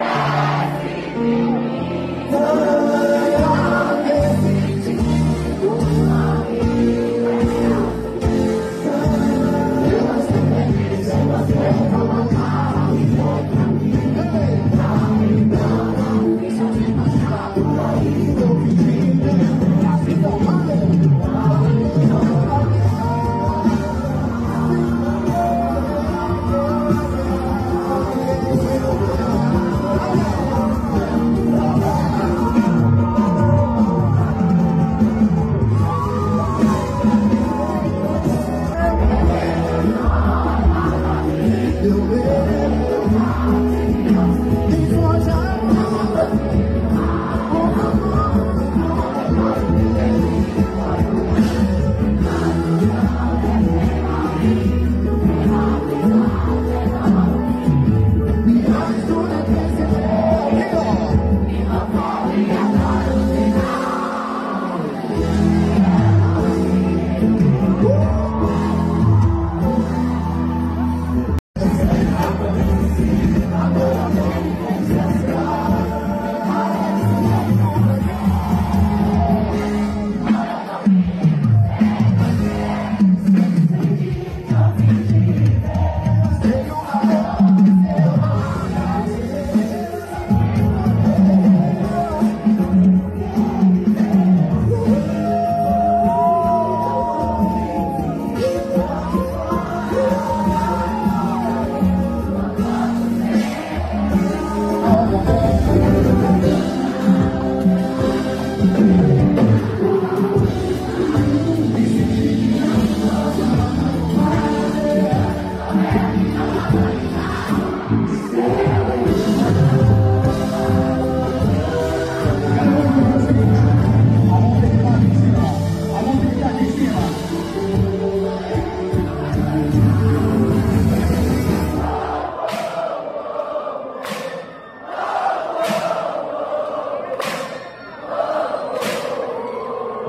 You. don't have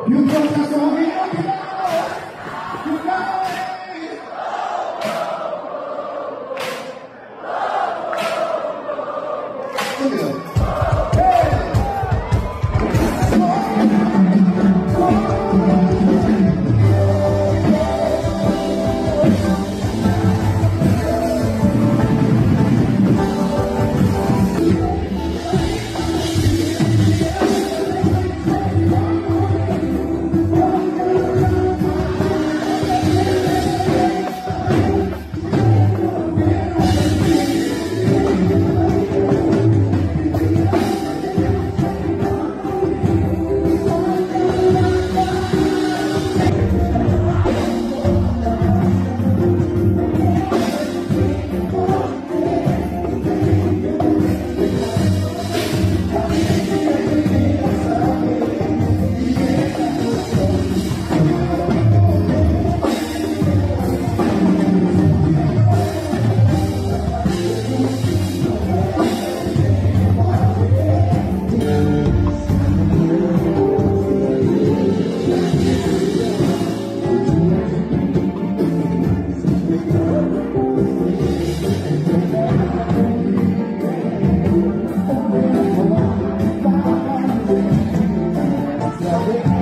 You can Obrigado.